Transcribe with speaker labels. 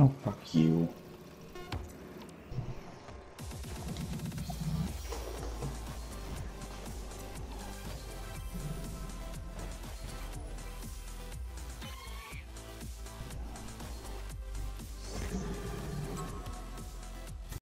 Speaker 1: Oh, fuck you.